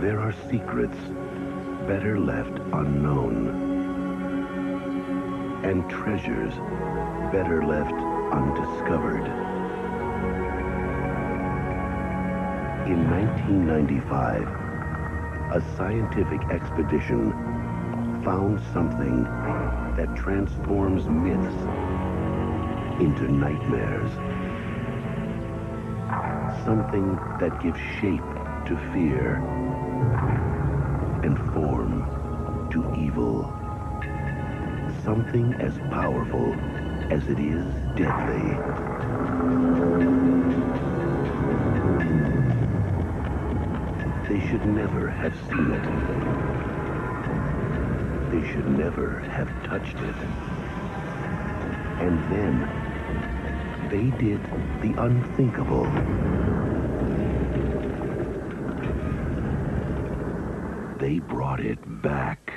there are secrets better left unknown. And treasures better left undiscovered. In 1995, a scientific expedition found something that transforms myths into nightmares. Something that gives shape to fear and form to evil. Something as powerful as it is deadly. They should never have seen it. They should never have touched it. And then they did the unthinkable. they brought it back.